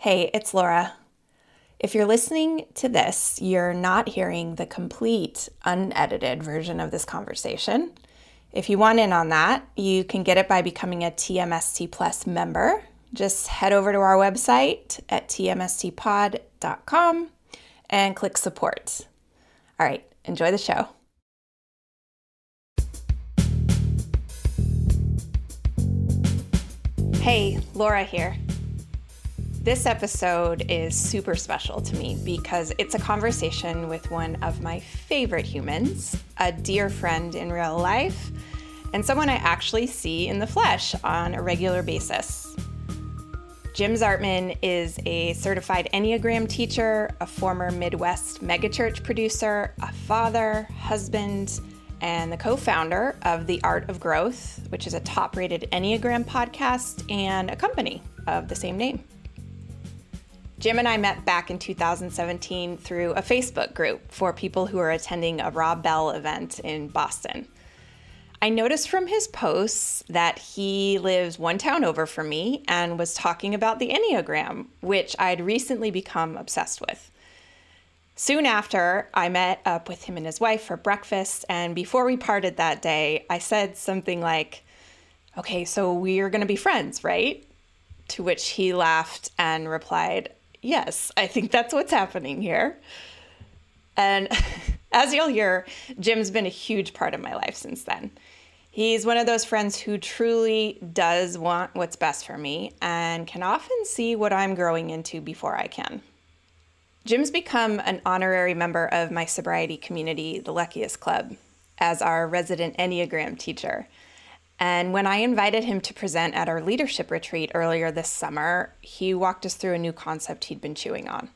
Hey, it's Laura. If you're listening to this, you're not hearing the complete, unedited version of this conversation. If you want in on that, you can get it by becoming a TMST Plus member. Just head over to our website at tmstpod.com and click support. All right, enjoy the show. Hey, Laura here. This episode is super special to me because it's a conversation with one of my favorite humans, a dear friend in real life, and someone I actually see in the flesh on a regular basis. Jim Zartman is a certified Enneagram teacher, a former Midwest megachurch producer, a father, husband, and the co founder of The Art of Growth, which is a top rated Enneagram podcast and a company of the same name. Jim and I met back in 2017 through a Facebook group for people who are attending a Rob Bell event in Boston. I noticed from his posts that he lives one town over from me and was talking about the Enneagram, which I'd recently become obsessed with. Soon after, I met up with him and his wife for breakfast, and before we parted that day, I said something like, Okay, so we are going to be friends, right? To which he laughed and replied, Yes, I think that's what's happening here. And as you'll hear, Jim's been a huge part of my life since then. He's one of those friends who truly does want what's best for me and can often see what I'm growing into before I can. Jim's become an honorary member of my sobriety community, the Luckiest Club, as our resident Enneagram teacher. And when I invited him to present at our leadership retreat earlier this summer, he walked us through a new concept he'd been chewing on.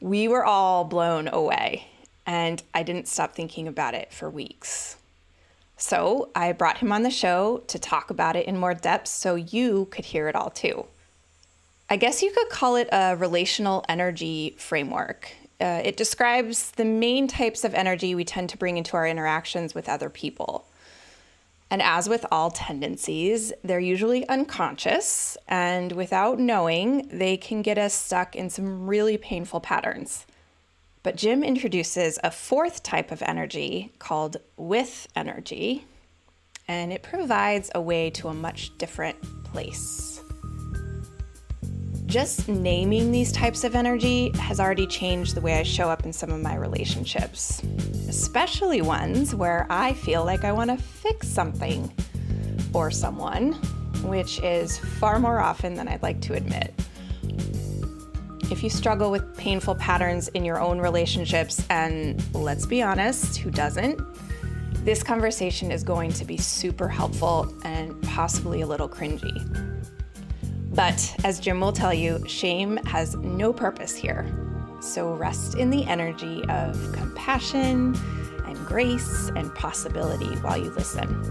We were all blown away, and I didn't stop thinking about it for weeks. So I brought him on the show to talk about it in more depth so you could hear it all too. I guess you could call it a relational energy framework. Uh, it describes the main types of energy we tend to bring into our interactions with other people. And as with all tendencies, they're usually unconscious, and without knowing, they can get us stuck in some really painful patterns. But Jim introduces a fourth type of energy called with energy, and it provides a way to a much different place. Just naming these types of energy has already changed the way I show up in some of my relationships, especially ones where I feel like I want to fix something or someone, which is far more often than I'd like to admit. If you struggle with painful patterns in your own relationships, and let's be honest, who doesn't? This conversation is going to be super helpful and possibly a little cringy. But as Jim will tell you, shame has no purpose here. So rest in the energy of compassion and grace and possibility while you listen.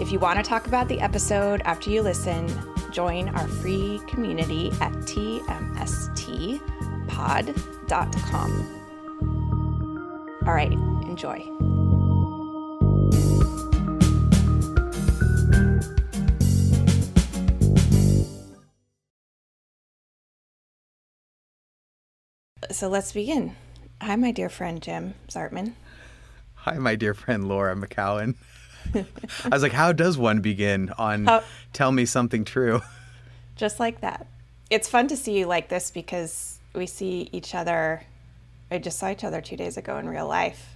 If you want to talk about the episode after you listen, join our free community at tmstpod.com. All right, enjoy. So let's begin. Hi, my dear friend Jim Zartman. Hi, my dear friend Laura McKowen. I was like, how does one begin on Tell Me Something True? Just like that. It's fun to see you like this because we see each other. I just saw each other two days ago in real life.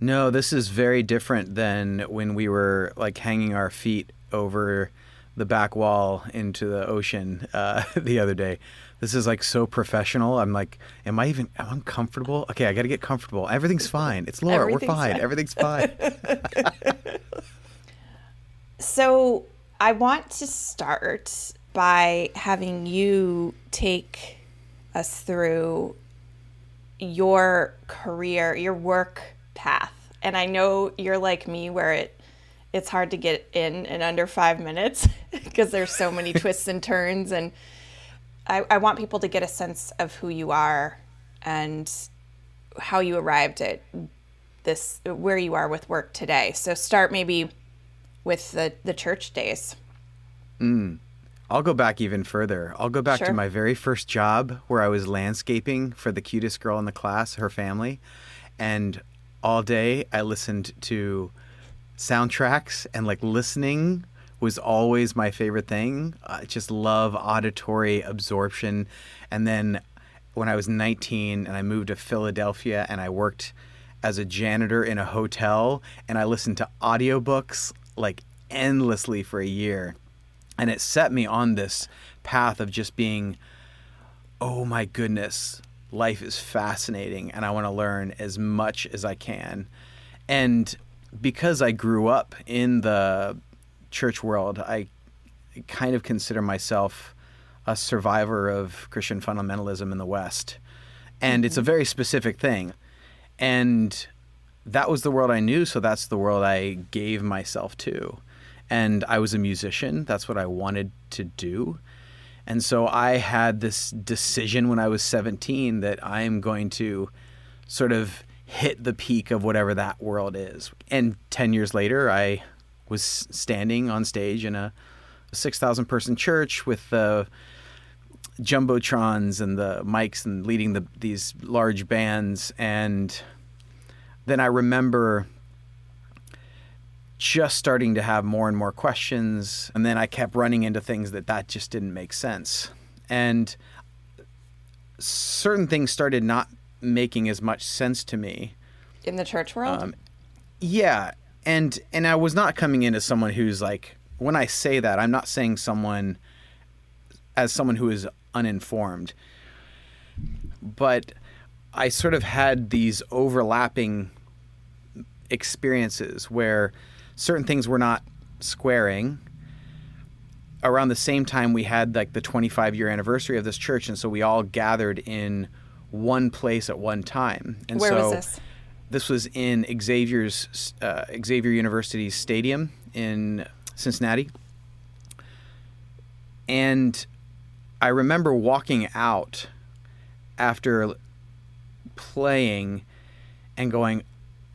No, this is very different than when we were like hanging our feet over the back wall into the ocean uh, the other day. This is like so professional. I'm like, am I even? Am I comfortable? Okay, I got to get comfortable. Everything's fine. It's Laura. We're fine. fine. Everything's fine. so I want to start by having you take us through your career, your work path. And I know you're like me, where it it's hard to get in in under five minutes because there's so many twists and turns and I, I want people to get a sense of who you are and how you arrived at this where you are with work today. So start maybe with the the church days. Mm. I'll go back even further. I'll go back Sure. to my very first job where I was landscaping for the cutest girl in the class, her family. And all day I listened to soundtracks and like listening was always my favorite thing. I just love auditory absorption. And then when I was 19 and I moved to Philadelphia and I worked as a janitor in a hotel and I listened to audiobooks like endlessly for a year. And it set me on this path of just being, oh my goodness, life is fascinating and I want to learn as much as I can. And because I grew up in the church world, I kind of consider myself a survivor of Christian fundamentalism in the West. And it's a mm-hmm. very specific thing. And that was the world I knew, so that's the world I gave myself to. And I was a musician, that's what I wanted to do. And so I had this decision when I was 17 that I am going to sort of hit the peak of whatever that world is. And 10 years later, I was standing on stage in a 6,000 person church with the jumbotrons and the mics and leading the, these large bands. And then I remember just starting to have more and more questions. And then I kept running into things that that just didn't make sense. And certain things started not making as much sense to me. In the church world? Um, yeah, and and I was not coming in as someone who's like when I say that, I'm not saying someone as someone who is uninformed. But I sort of had these overlapping experiences where certain things were not squaring. Around the same time, we had like the 25 year anniversary of this church, and so we all gathered in one place at one time. And Where so was this? This was in Xavier's uh, Xavier University's stadium in Cincinnati, and I remember walking out after playing and going,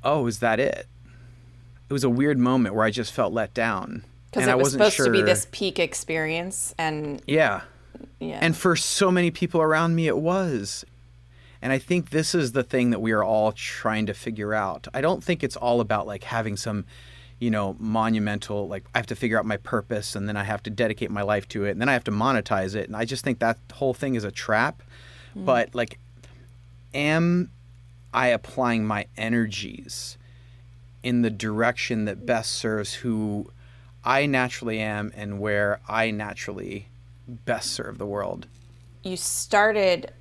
"Oh, is that it?" It was a weird moment where I just felt let down, Because it I was supposed sure. to be this peak experience, and Yeah. yeah, And for so many people around me, it was. And I think this is the thing that we are all trying to figure out. I don't think it's all about like having some, you know, monumental, like I have to figure out my purpose and then I have to dedicate my life to it and then I have to monetize it. And I just think that whole thing is a trap. Mm. But like, am I applying my energies in the direction that best serves who I naturally am and where I naturally best serve the world? you started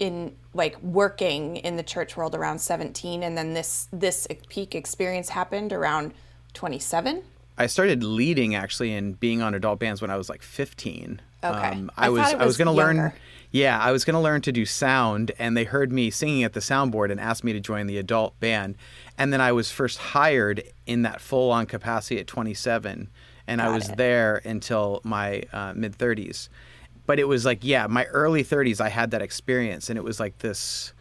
in like working in the church world around 17 and then this this peak experience happened around 27 I started leading actually and being on adult bands when I was like 15. Okay. Um, I I, was it I was was going to learn. Yeah, I was going to learn to do sound and they heard me singing at the soundboard and asked me to join the adult band. And then I was first hired in that full on capacity at 27 and I was it. there until my uh, mid 30s. But it was like, yeah, my early 30s I had that experience and it was like this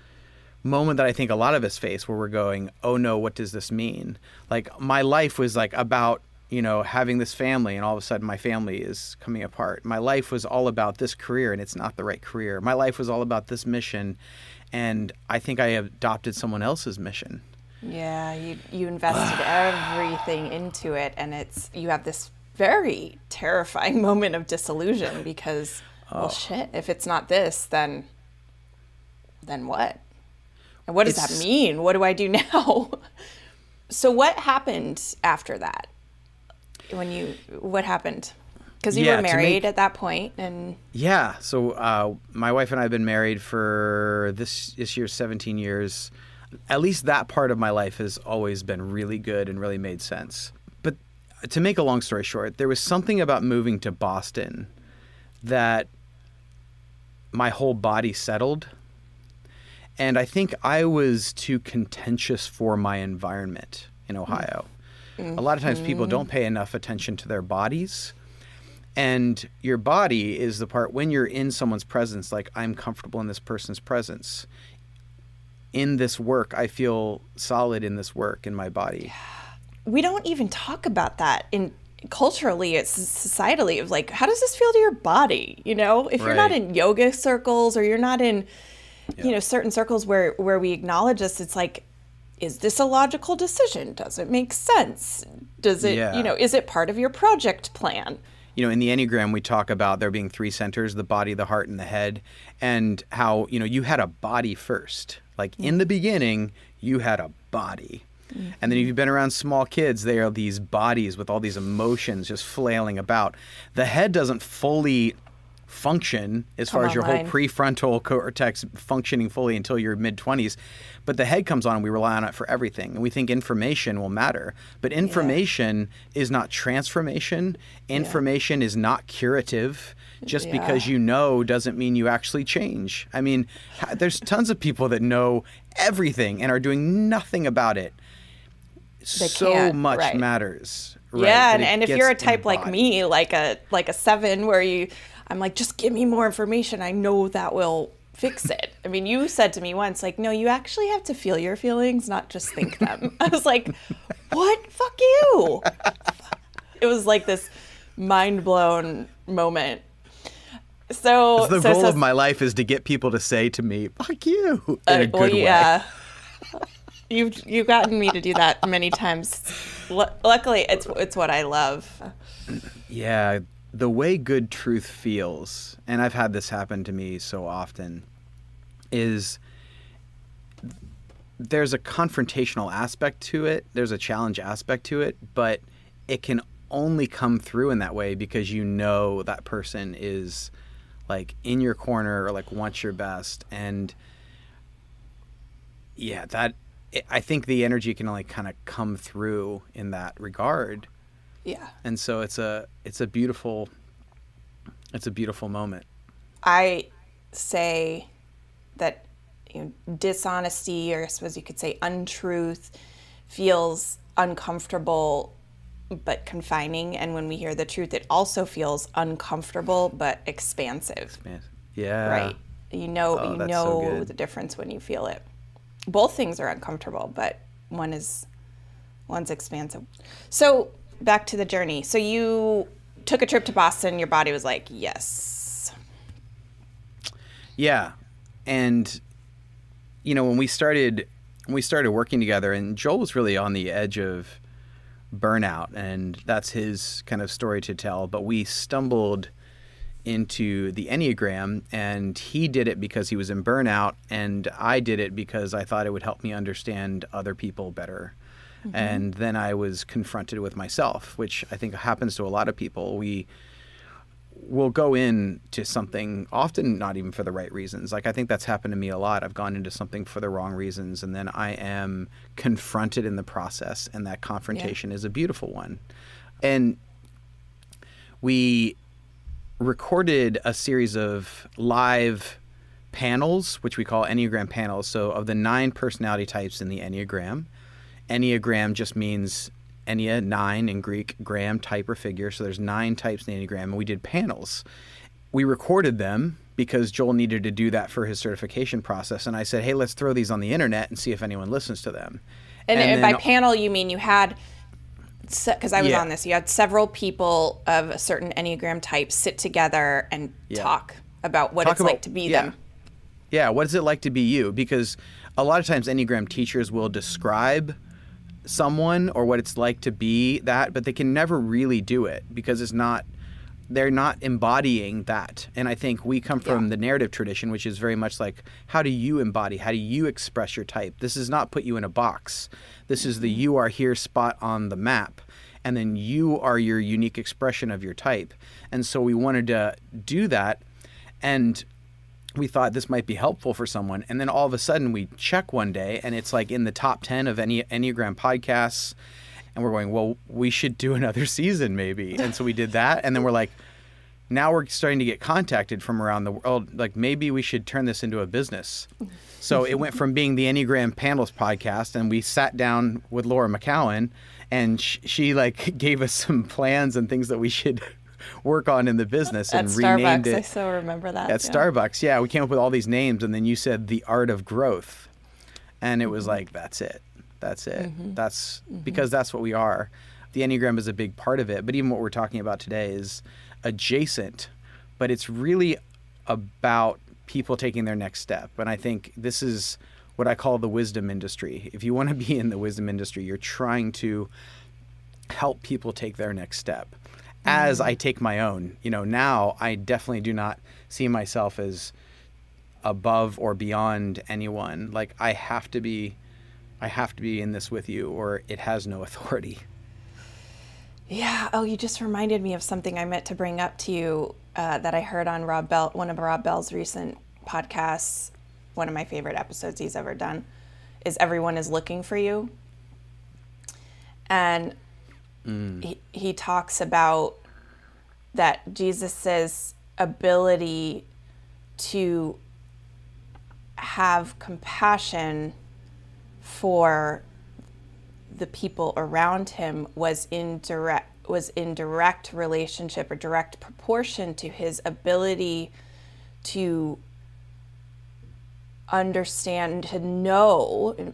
moment that I think a lot of us face where we're going, oh no, what does this mean? Like my life was like about, you know, having this family and all of a sudden my family is coming apart. My life was all about this career and it's not the right career. My life was all about this mission and I think I adopted someone else's mission. yeah you you invested everything into it and it's you have this very terrifying moment of disillusion because Oh. well shit if it's not this then then what and what does that mean what do i do now so what happened after that when you what happened because you Yeah, were married make- at that point and Yeah. So uh, my wife and I have been married for this this year's 17 years. At least that part of my life has always been really good and really made sense. But to make a long story short, there was something about moving to Boston that my whole body settled. And I think I was too contentious for my environment in Ohio. A lot of times people mm-hmm. don't pay enough attention to their bodies. And your body is the part when you're in someone's presence, like I'm comfortable in this person's presence. In this work, I feel solid in this work in my body. we don't even talk about that in culturally it's societally of like how does this feel to your body you know? If you're not in yoga circles or you're not in you know certain circles where where we acknowledge this it's like is this a logical decision? Does it make sense? Does it Yeah. you know is it part of your project plan? You know, in the Enneagram, we talk about there being three centers the body, the heart, and the head, and how, you know, you had a body first. Like in the beginning, you had a body. And then if you've been around small kids, they are these bodies with all these emotions just flailing about. The head doesn't fully function as far as your whole prefrontal cortex functioning fully until your mid 20s. But the head comes on and we rely on it for everything. And we think information will matter. But information is not transformation, information is not curative. Just because you know doesn't mean you actually change. I mean, there's tons of people that know everything and are doing nothing about it. So much right. matters. right, yeah and, and if you're a type like me like a like a seven where you i'm like just give me more information. I know that will fix it. I mean you said to me once like no you actually have to feel your feelings not just think them. I was like what? Fuck you. It was like this mind blown moment. So the so, goal so- of my life is to get people to say to me, "Fuck you," in uh, a good well, way. You've you've gotten me to do that many times. Lu- luckily, it's it's what I love. Yeah, the way good truth feels, and I've had this happen to me so often, is there's a confrontational aspect to it, there's a challenge aspect to it, but it can only come through in that way because you know that person is like in your corner or like wants your best and yeah that i think the energy can only kind of come through in that regard Yeah. and so it's a it's a beautiful it's a beautiful moment I say that you know, dishonesty, or I suppose you could say untruth, feels uncomfortable but confining. And when we hear the truth, it also feels uncomfortable but expansive. Yeah Right. You know, Oh, you that's so know the difference when you feel it. Both things are uncomfortable, but one is one's expansive. So back to the journey. So you took a trip to Boston. Your body was like, yes. Yeah, and you know when we started when we started working together, and Joel was really on the edge of burnout, and that's his kind of story to tell. But we stumbled into the Enneagram, and he did it because he was in burnout, and I did it because I thought it would help me understand other people better. Mm-hmm. And then I was confronted with myself, which I think happens to a lot of people. We will go into something often not even for the right reasons. Like I think that's happened to me a lot. I've gone into something for the wrong reasons and then I am confronted in the process and that confrontation is a beautiful one. And we recorded a series of live panels which we call Enneagram panels. So of the 9 personality types in the Enneagram, Enneagram just means Ennea, nine in Greek, gram, type or figure. So there's nine types in the Enneagram, and we did panels. We recorded them because Joel needed to do that for his certification process. And I said, hey, let's throw these on the internet and see if anyone listens to them. And, and by panel, you mean you had, because I was Yeah. on this, you had several people of a certain Enneagram type sit together and Yeah. talk about what Talk it's about- like to be yeah. them. Yeah, what is it like to be you? Because a lot of times Enneagram teachers will describe someone or what it's like to be that, but they can never really do it because it's not they're not embodying that. And I think we come from the narrative tradition, which is very much like how do you embody? How do you express your type? This does not put you in a box. This is the mm-hmm. you are here spot on the map. And then you are your unique expression of your type. And so we wanted to do that. And we thought this might be helpful for someone. And then all of a sudden we check one day and it's like in the top 10 of any Enneagram podcasts. And we're going, well, we should do another season maybe. And so we did that. And then we're like, now we're starting to get contacted from around the world. Like maybe we should turn this into a business. So it went from being the Enneagram Panels podcast, and we sat down with Laura McKowen, and sh- she like gave us some plans and things that we should work on in the business, At and renamed Starbucks, I it still remember that. at yeah. Starbucks. Yeah, we came up with all these names, and then you said the art of growth, and it was Mm-hmm. like that's it, that's it, mm-hmm. that's mm-hmm. because that's what we are. the Enneagram is a big part of it, but even what we're talking about today is adjacent, but it's really about people taking their next step. And I think this is what I call the wisdom industry. If you want to be in the wisdom industry, you're trying to help people take their next step. As mm-hmm. I take my own, you know, now I definitely do not see myself as above or beyond anyone. Like I have to be I have to be in this with you or it has no authority. Yeah. Oh, you just reminded me of something I meant to bring up to you uh, that I heard on Rob Bell, one of Rob Bell's recent podcasts. One of my favorite episodes he's ever done is "Everyone is Looking for You," and he, he talks about that Jesus's ability to have compassion for the people around him was in direct was in direct relationship or direct proportion to his ability to understand to know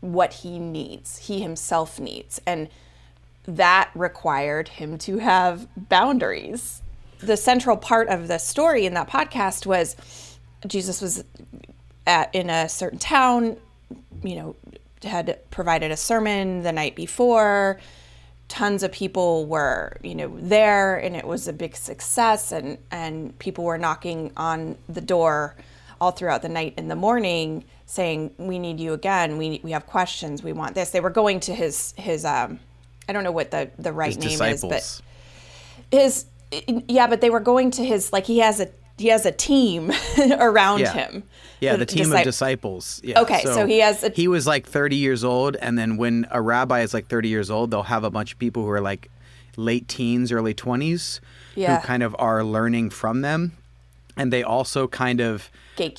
what he needs he himself needs. And that required him to have boundaries. The central part of the story in that podcast was jesus was at in a certain town you know had provided a sermon the night before. Tons of people were you know there and it was a big success and and people were knocking on the door all throughout the night and the morning saying we need you again. We we have questions. We want this. They were going to his his um i don't know what the the right His name disciples. is but his yeah but they were going to his like he has a he has a team around Yeah. him Yeah, the team disci- of disciples. Yeah. Okay, so he has a- he was like 30 years old, and then when a rabbi is like 30 years old, they'll have a bunch of people who are like late teens, early 20s, Yeah. who kind of are learning from them, and they also kind of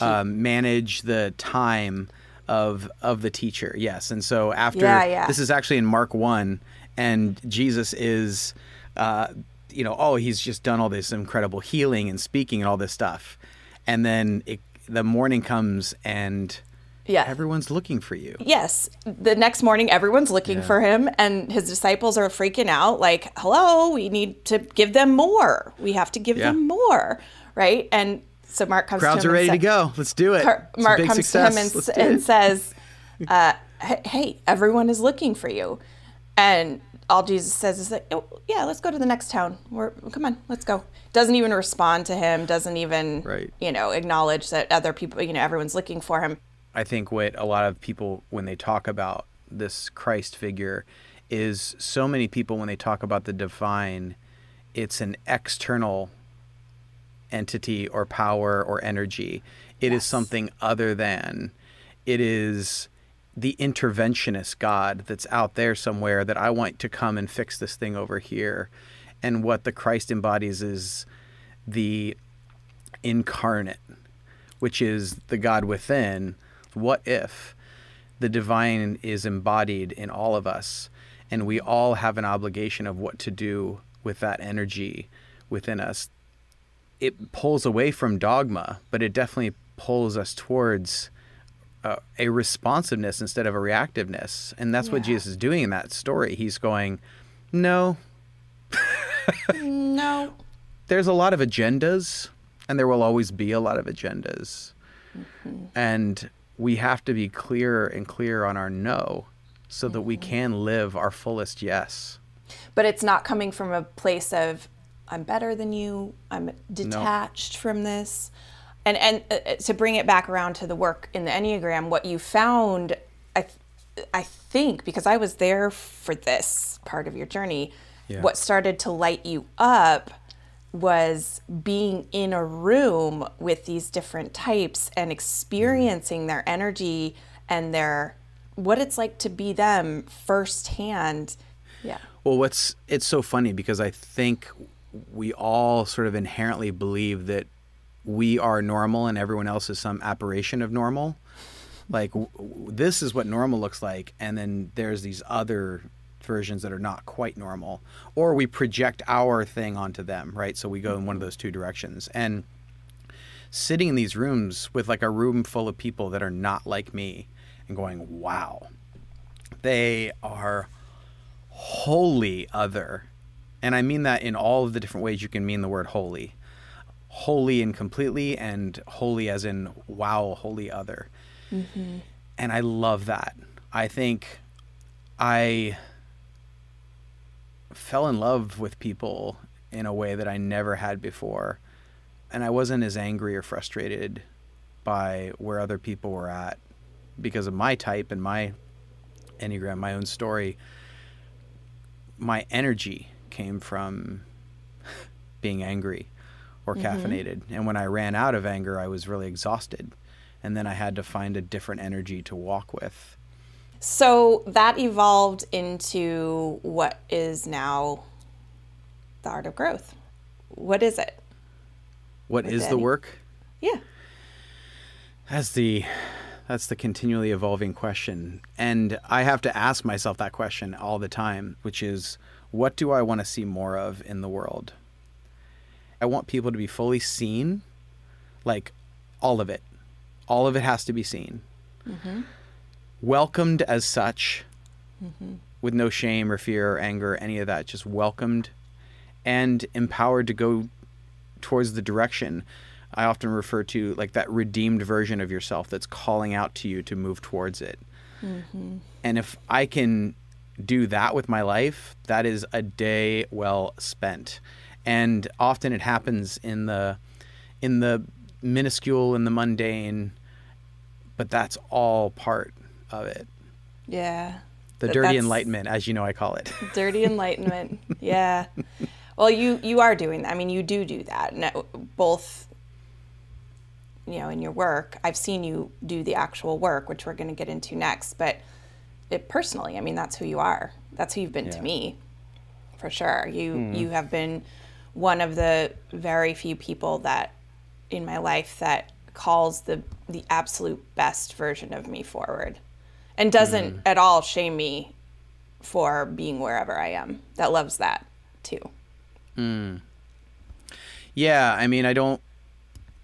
um, manage the time of of the teacher. Yes, and so after Yeah, yeah. this is actually in Mark one, and Jesus is. Uh, you know, oh, he's just done all this incredible healing and speaking and all this stuff, and then it, the morning comes and yeah everyone's looking for you. yes the next morning everyone's looking for him and his disciples are freaking out like hello we need to give them more we have to give Yeah. them more right and so mark comes Crowds to are him ready and to go. Let's do it. Car- mark comes success. to him and, Let's s- do and says uh, "Hey- hey everyone is looking for you and all jesus says is like oh, yeah let's go to the next town We're, come on let's go doesn't even respond to him doesn't even Right. you know acknowledge that other people you know everyone's looking for him I think what a lot of people, when they talk about this Christ figure, is so many people, when they talk about the divine, it's an external entity or power or energy. It is Yes. something other than. It is the interventionist God that's out there somewhere that I want to come and fix this thing over here. And what the Christ embodies is the incarnate, which is the God within. What if the divine is embodied in all of us and we all have an obligation of what to do with that energy within us? It pulls away from dogma, but it definitely pulls us towards a responsiveness instead of a reactiveness. And that's what Jesus is doing in that story. He's going, no, no there's a lot of agendas and there will always be a lot of agendas mm-hmm. and we have to be clearer and clearer on our no so that we mm-hmm. can live our fullest yes but it's not coming from a place of I'm better than you. I'm detached from this. And and uh, to bring it back around to the work in the Enneagram, what you found, I th- I think because I was there for this part of your journey, Yeah. what started to light you up was being in a room with these different types and experiencing their energy and their what it's like to be them firsthand. Yeah. well what's it's so funny because i think we all sort of inherently believe that we are normal and everyone else is some aberration of normal like w- w- this is what normal looks like and then there's these other versions that are not quite normal or we project our thing onto them right so we go in one of those two directions and sitting in these rooms with like a room full of people that are not like me and going wow they are wholly other. And I mean that in all of the different ways you can mean the word holy. Wholly and completely, and holy as in wow, holy other. Mm-hmm. And I love that. I think I fell in love with people in a way that I never had before. And I wasn't as angry or frustrated by where other people were at because of my type and my Enneagram, my own story. My energy came from being angry or mm-hmm. caffeinated. And when I ran out of anger, I was really exhausted. And then I had to find a different energy to walk with. So that evolved into what is now the art of growth. What is it? What is the work? Yeah. That's the that's the continually evolving question. And I have to ask myself that question all the time, which is what do I want to see more of in the world? I want people to be fully seen, like all of it. All of it has to be seen. Mm-hmm. Welcomed as such, mm-hmm. with no shame or fear or anger or any of that, just welcomed and empowered to go towards the direction I often refer to like that redeemed version of yourself that's calling out to you to move towards it. Mm-hmm. And if I can do that with my life, that is a day well spent. And often it happens in the in the minuscule and the mundane, but that's all part of it. Yeah. The dirty enlightenment, as you know I call it. Dirty enlightenment. yeah. Well, you you are doing that. I mean, you do do that. Both you know in your work i've seen you do the actual work which we're going to get into next but it personally i mean that's who you are that's who you've been yeah. to me for sure you mm. you have been one of the very few people that in my life that calls the the absolute best version of me forward and doesn't mm. at all shame me for being wherever i am that loves that too mm. yeah i mean i don't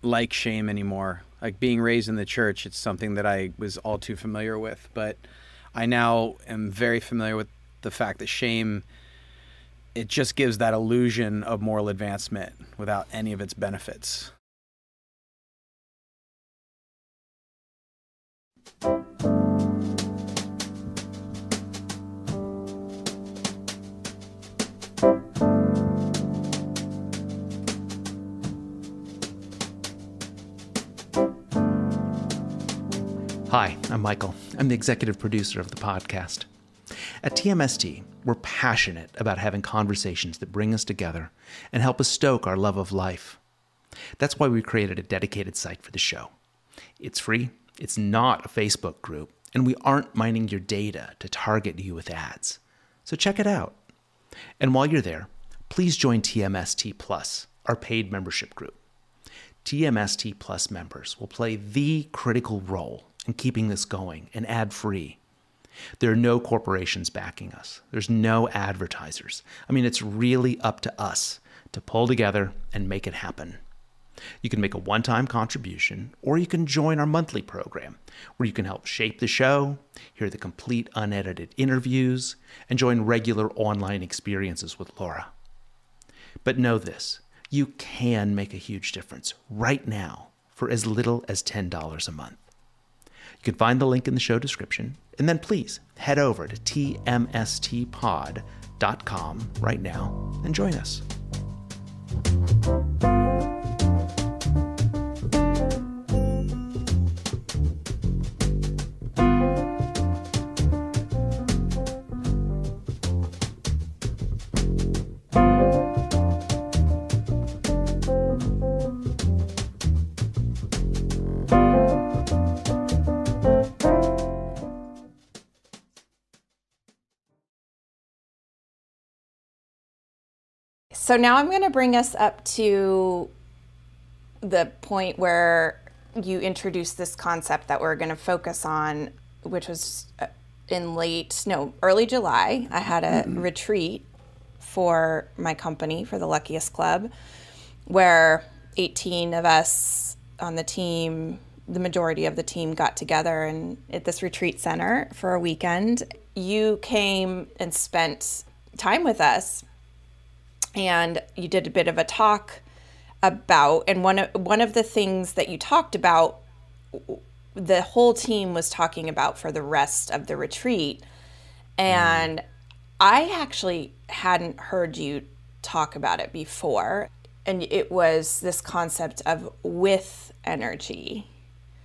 like shame anymore. Like being raised in the church, it's something that I was all too familiar with. But I now am very familiar with the fact that shame it just gives that illusion of moral advancement without any of its benefits. Hi, I'm Michael. I'm the executive producer of the podcast. At TMST, we're passionate about having conversations that bring us together and help us stoke our love of life. That's why we created a dedicated site for the show. It's free, it's not a Facebook group, and we aren't mining your data to target you with ads. So check it out. And while you're there, please join TMST Plus, our paid membership group. TMST Plus members will play the critical role in keeping this going and ad free. There are no corporations backing us, there's no advertisers. I mean, it's really up to us to pull together and make it happen. You can make a one time contribution, or you can join our monthly program where you can help shape the show, hear the complete unedited interviews, and join regular online experiences with Laura. But know this you can make a huge difference right now for as little as $10 a month. You can find the link in the show description. And then please head over to tmstpod.com right now and join us. So now I'm going to bring us up to the point where you introduced this concept that we're going to focus on, which was uh, in late, no, early July. I had a mm-hmm. retreat for my company, for the Luckiest Club, where 18 of us on the team, the majority of the team got together and at this retreat center for a weekend. You came and spent time with us and you did a bit of a talk about and one of one of the things that you talked about the whole team was talking about for the rest of the retreat. And mm. I actually hadn't heard you talk about it before. And it was this concept of with energy.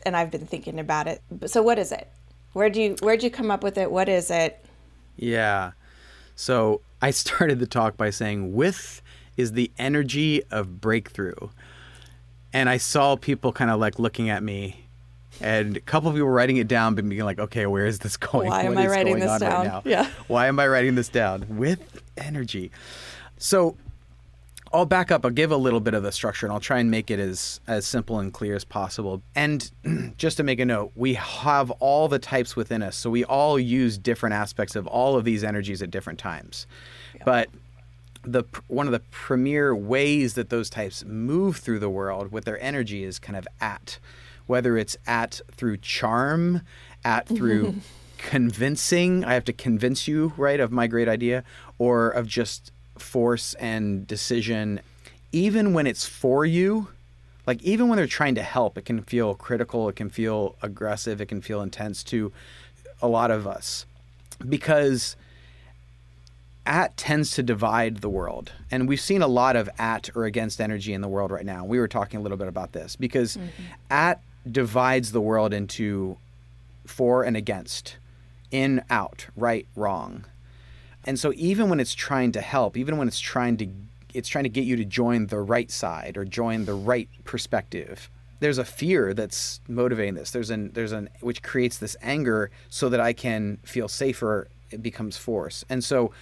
And I've been thinking about it. So what is it? Where do you where'd you come up with it? What is it? Yeah. So I started the talk by saying, with is the energy of breakthrough. And I saw people kind of like looking at me, and a couple of people writing it down, but being like, okay, where is this going? Why am I writing this down? Right yeah. Why am I writing this down? With energy. So I'll back up. I'll give a little bit of the structure, and I'll try and make it as as simple and clear as possible. And just to make a note, we have all the types within us, so we all use different aspects of all of these energies at different times. Yeah. But the one of the premier ways that those types move through the world with their energy is kind of at, whether it's at through charm, at through convincing. I have to convince you, right, of my great idea, or of just force and decision, even when it's for you, like even when they're trying to help, it can feel critical, it can feel aggressive, it can feel intense to a lot of us because at tends to divide the world. And we've seen a lot of at or against energy in the world right now. We were talking a little bit about this because mm-hmm. at divides the world into for and against, in, out, right, wrong. And so even when it's trying to help, even when it's trying to it's trying to get you to join the right side or join the right perspective, there's a fear that's motivating this. There's an there's an which creates this anger so that I can feel safer. It becomes force. And so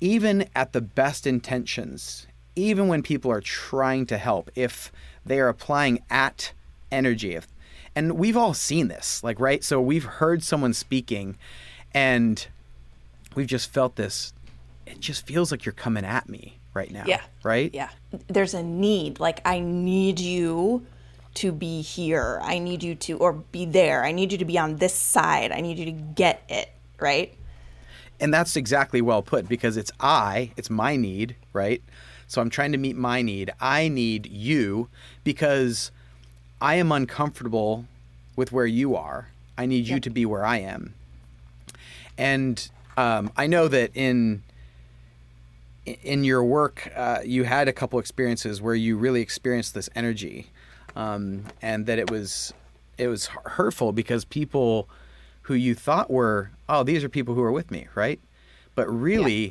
even at the best intentions, even when people are trying to help, if they are applying at energy, if, and we've all seen this, like right. So we've heard someone speaking, and we've just felt this. It just feels like you're coming at me right now. Yeah. Right? Yeah. There's a need. Like, I need you to be here. I need you to, or be there. I need you to be on this side. I need you to get it. Right? And that's exactly well put because it's I, it's my need. Right? So I'm trying to meet my need. I need you because I am uncomfortable with where you are. I need yep. you to be where I am. And um, I know that in in your work, uh, you had a couple experiences where you really experienced this energy, um, and that it was it was hurtful because people who you thought were oh these are people who are with me right, but really. Yeah.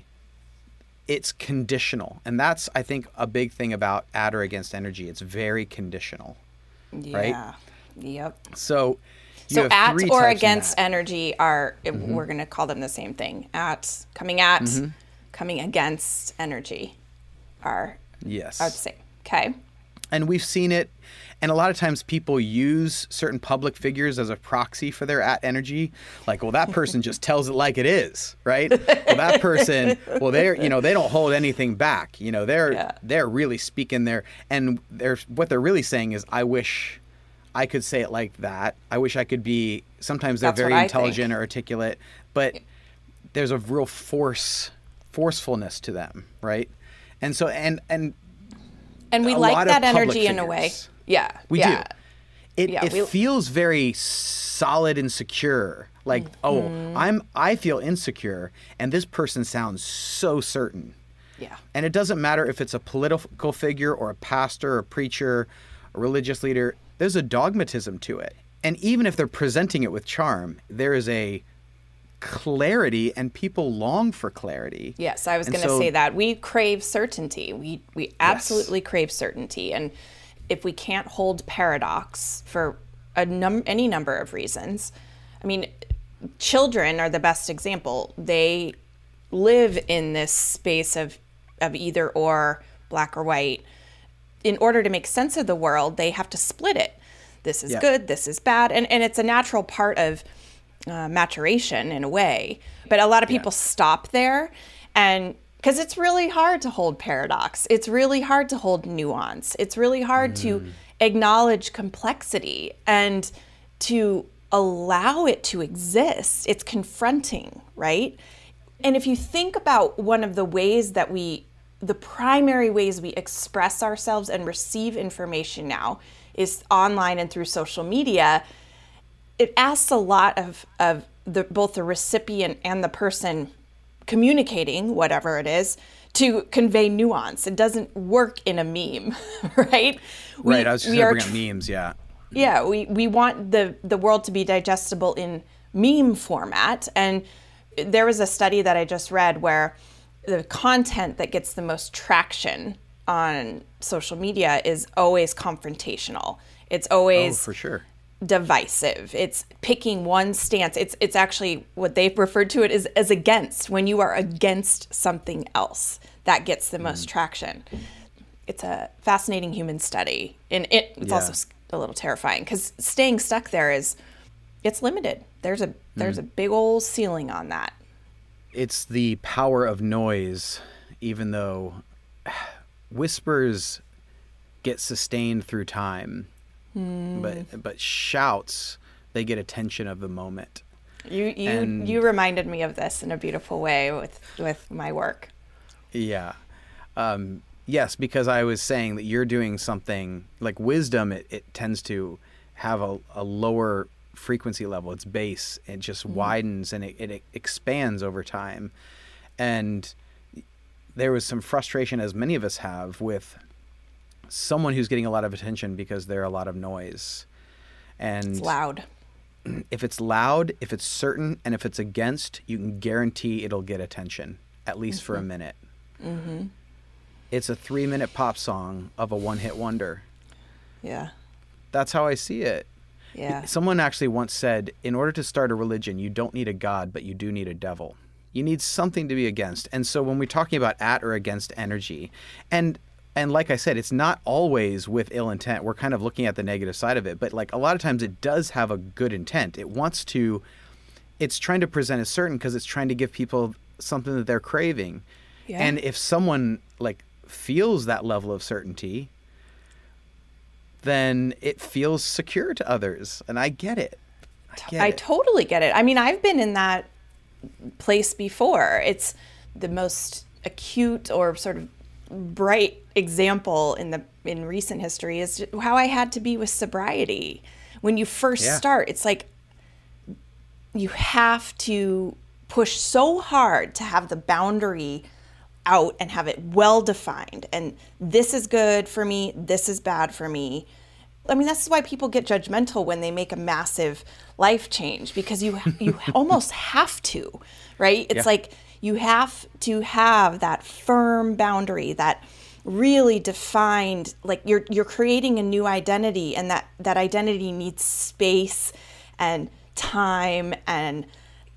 It's conditional, and that's I think a big thing about at or against energy. It's very conditional, yeah. right? Yep. So so at or against energy are mm-hmm. we're going to call them the same thing. At coming at, mm-hmm. coming against energy are yes. I would say okay. And we've seen it and a lot of times people use certain public figures as a proxy for their at energy. Like, well, that person just tells it like it is, right? well, that person, well, they're, you know, they don't hold anything back. You know, they're yeah. they're really speaking there and they're what they're really saying is I wish I could say it like that. I wish I could be. Sometimes they're That's very intelligent or articulate, but there's a real force, forcefulness to them, right? And so, and and and we like that energy in a way. Yeah, we yeah. do. It yeah, it we... feels very solid and secure. Like, oh, mm-hmm. oh, I'm I feel insecure, and this person sounds so certain. Yeah. And it doesn't matter if it's a political figure or a pastor, or a preacher, a religious leader there's a dogmatism to it. And even if they're presenting it with charm, there is a clarity and people long for clarity. Yes, I was going to so, say that. We crave certainty. We we absolutely yes. crave certainty and if we can't hold paradox for a num- any number of reasons. I mean, children are the best example. They live in this space of of either or black or white in order to make sense of the world, they have to split it. This is yeah. good, this is bad. And, and it's a natural part of uh, maturation in a way. But a lot of people yeah. stop there and because it's really hard to hold paradox, it's really hard to hold nuance, it's really hard mm. to acknowledge complexity and to allow it to exist. It's confronting, right? And if you think about one of the ways that we, the primary ways we express ourselves and receive information now is online and through social media, it asks a lot of, of the, both the recipient and the person communicating whatever it is to convey nuance. It doesn't work in a meme, right? We, right. I was just going to bring up memes. Yeah. Yeah. We, we want the, the world to be digestible in meme format. And there was a study that I just read where the content that gets the most traction on social media is always confrontational. It's always oh, for sure divisive. It's picking one stance. It's it's actually what they've referred to it as as against. When you are against something else, that gets the most mm. traction. It's a fascinating human study, and it, it's yeah. also a little terrifying because staying stuck there is it's limited. There's a there's mm. a big old ceiling on that. It's the power of noise, even though whispers get sustained through time Mm. But but shouts, they get attention of the moment. You you and, you reminded me of this in a beautiful way with with my work. Yeah. Um, yes, because I was saying that you're doing something like wisdom. It, it tends to have a, a lower frequency level. It's base. It just mm. widens and it, it expands over time. And there was some frustration, as many of us have, with someone who's getting a lot of attention because there are a lot of noise. And it's loud. If it's loud, if it's certain, and if it's against, you can guarantee it'll get attention, at least mm-hmm. for a mm-hmm. minute. Mm-hmm. It's a three minute pop song of a one hit wonder. Yeah. That's how I see it. Yeah. Someone actually once said, in order to start a religion, you don't need a God, but you do need a devil. You need something to be against. And so when we're talking about at or against energy, and and like I said, it's not always with ill intent. We're kind of looking at the negative side of it, but like a lot of times it does have a good intent. It wants to, it's trying to present as certain because it's trying to give people something that they're craving. Yeah. And if someone like feels that level of certainty, then it feels secure to others. And I get it. I, get I it. totally get it. I mean, I've been in that place before. It's the most acute or sort of bright example in the in recent history is how I had to be with sobriety. When you first yeah. start, it's like you have to push so hard to have the boundary out and have it well defined. And this is good for me, this is bad for me. I mean, that's why people get judgmental when they make a massive life change because you you almost have to, right? It's yeah. like you have to have that firm boundary, that really defined like you're you're creating a new identity and that that identity needs space and time and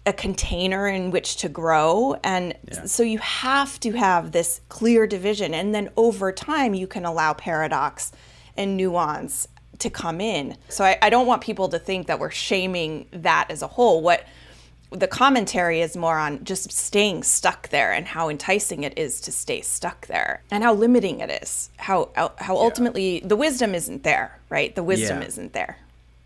a container in which to grow. And yeah. so you have to have this clear division. And then over time you can allow paradox and nuance to come in. So I, I don't want people to think that we're shaming that as a whole. What the commentary is more on just staying stuck there and how enticing it is to stay stuck there and how limiting it is. How how ultimately yeah. the wisdom isn't there right? The wisdom yeah. isn't there.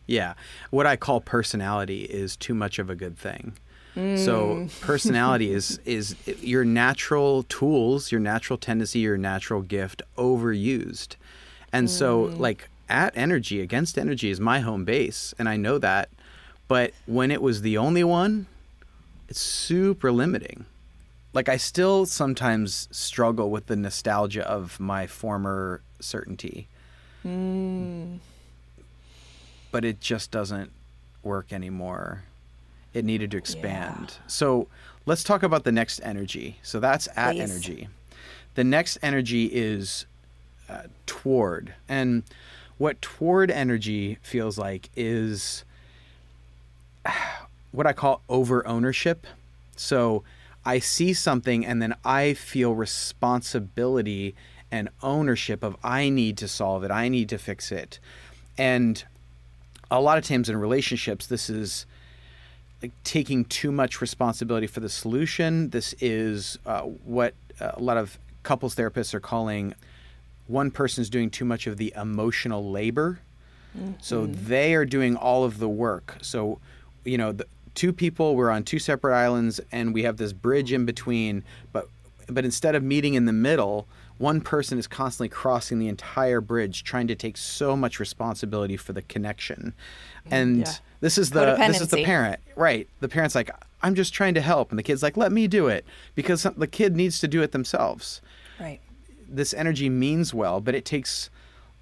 Yeah. What i call personality is too much of a good thing mm. so personality is is your natural tools your natural tendency your natural gift overused and mm. so like at energy against energy is my home base and i know that but when it was the only one it's super limiting. Like I still sometimes struggle with the nostalgia of my former certainty. Mm. But it just doesn't work anymore. It needed to expand. Yeah. So let's talk about the next energy. So that's at Please. energy. The next energy is uh, toward. And what toward energy feels like is what I call over ownership. So I see something and then I feel responsibility and ownership of I need to solve it, I need to fix it. And a lot of times in relationships, this is like taking too much responsibility for the solution. This is uh, what a lot of couples therapists are calling one person's doing too much of the emotional labor. Mm-hmm. So they are doing all of the work. So, you know, the, two people we're on two separate islands and we have this bridge in between but but instead of meeting in the middle one person is constantly crossing the entire bridge trying to take so much responsibility for the connection and Yeah. this is the this is the parent right the parent's like i'm just trying to help and the kid's like let me do it because the kid needs to do it themselves Right. this energy means well, but it takes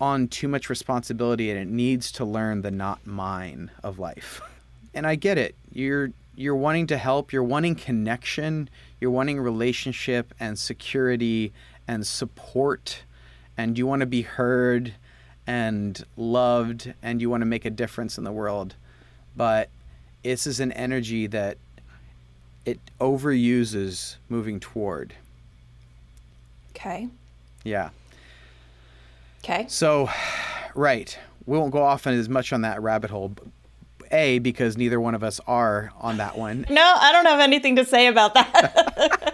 on too much responsibility and it needs to learn the not mine of life. And I get it. You're you're wanting to help, you're wanting connection, you're wanting relationship and security and support and you want to be heard and loved and you want to make a difference in the world. But this is an energy that it overuses moving toward. Okay. Yeah. Okay. So, right. We won't go off on as much on that rabbit hole. A, because neither one of us are on that one. No, I don't have anything to say about that.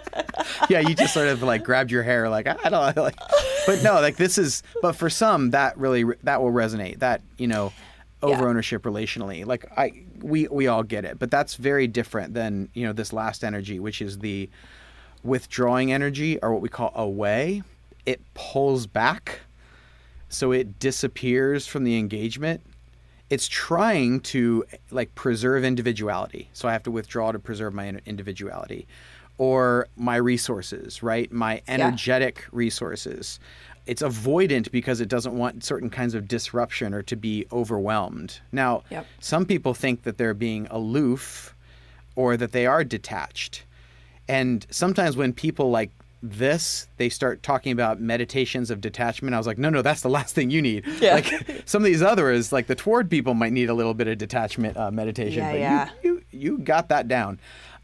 yeah, you just sort of like grabbed your hair, like I don't like. But no, like this is. But for some, that really that will resonate. That you know, over ownership relationally. Like I, we we all get it. But that's very different than you know this last energy, which is the withdrawing energy, or what we call away. It pulls back, so it disappears from the engagement. It's trying to like preserve individuality. So I have to withdraw to preserve my individuality or my resources, right? My energetic resources. It's avoidant because it doesn't want certain kinds of disruption or to be overwhelmed. Now, Yep. some people think that they're being aloof or that they are detached. And sometimes when people like this, they start talking about meditations of detachment. I was like, no, no, that's the last thing you need. Yeah. Like some of these others, like the toward people, might need a little bit of detachment uh, meditation. Yeah, but yeah. You, you you got that down.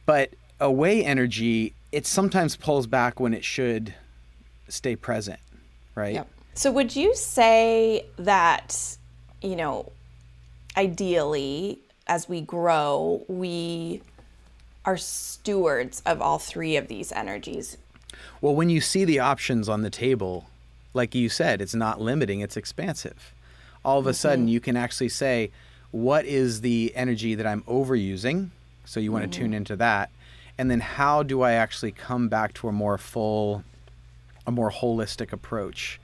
But away energy, it sometimes pulls back when it should stay present, right? Yep. So would you say that, you know, ideally as we grow, we are stewards of all three of these energies? Well, when you see the options on the table, like you said, it's not limiting, it's expansive. All of a sudden, mm-hmm. you can actually say, what is the energy that I'm overusing? So you want to mm-hmm. tune into that. And then how do I actually come back to a more full, a more holistic approach